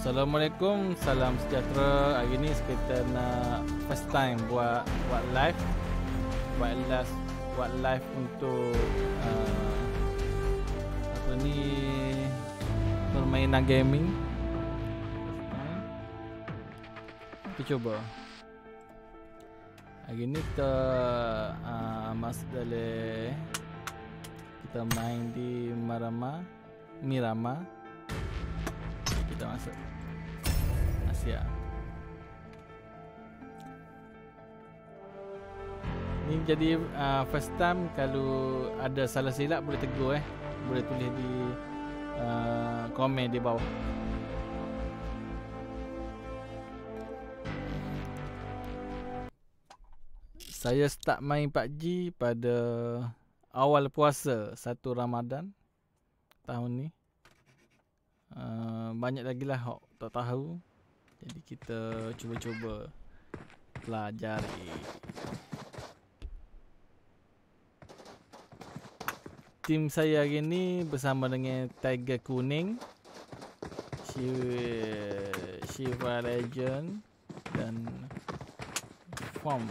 Assalamualaikum, salam sejahtera. Hari ni kita nak first time buat buat live. Buat live buat live untuk uh, apa ni permainan gaming. Kita cuba. Hari ni kita uh, masuk dalam kita main di Marama, Mirama. Masuk. Asia. Ni jadi uh, first time kalau ada salah silap boleh tegur eh. Boleh tulis di uh, komen di bawah. Saya start main PUBG pada awal puasa 1 Ramadan tahun ni. Uh, banyak lagi lah hok tak tahu. Jadi kita cuba-cuba pelajari. Tim saya hari ni bersama dengan Tiger Kuning, Shiva Legend dan Form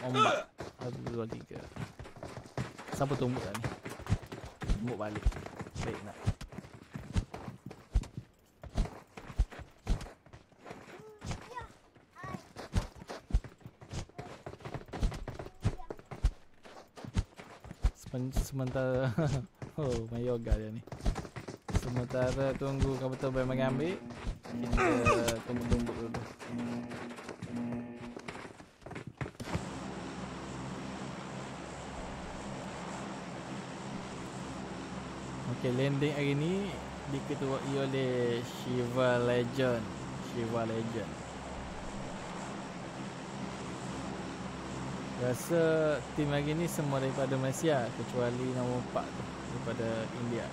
ombak. Satu dua tiga. Siapa tumbuk dah ni? Tumbuk balik. Baik nak sementara oh main yoga dia ni sementara tunggu kapital boleh mengambil kita tumbuk-tumbuk dulu Okay, landing hari ni diketuai oleh Shiva Legend. Shiva Legend. Rasa tim hari ni semua daripada Malaysia kecuali nombor 4 tu daripada India.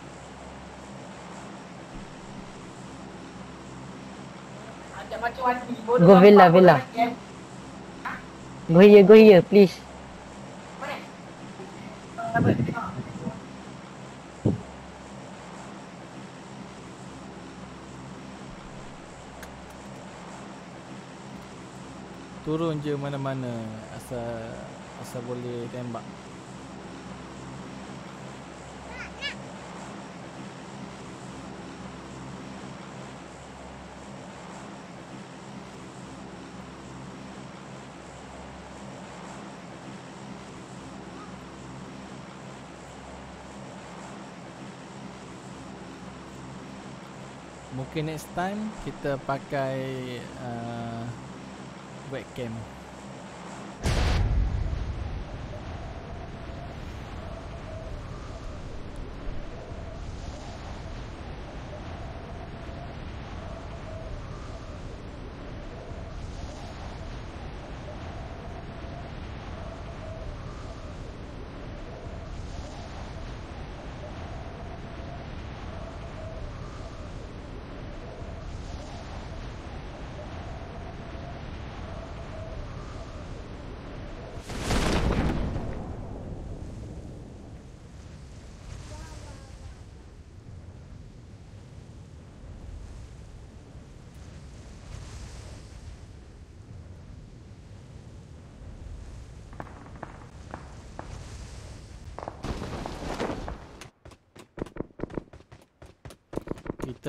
Go villa, villa. Go here, go here, please. Turun je mana-mana asal asal boleh tembak. Mungkin next time kita pakai uh, webcam.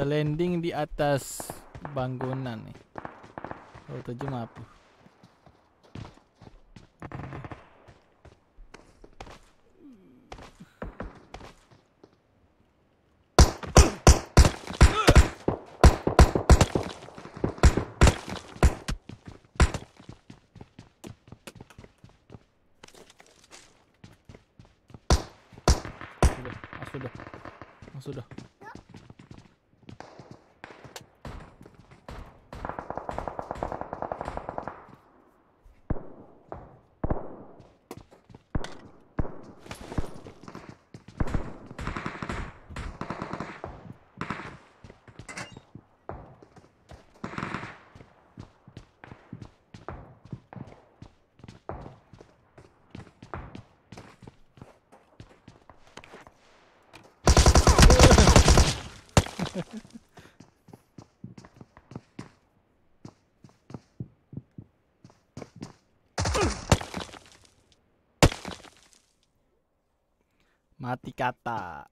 Kita landing di atas bangunan ni. Oh, terjemah apa? Sudah, ah, sudah. Ah, sudah. Mati kata.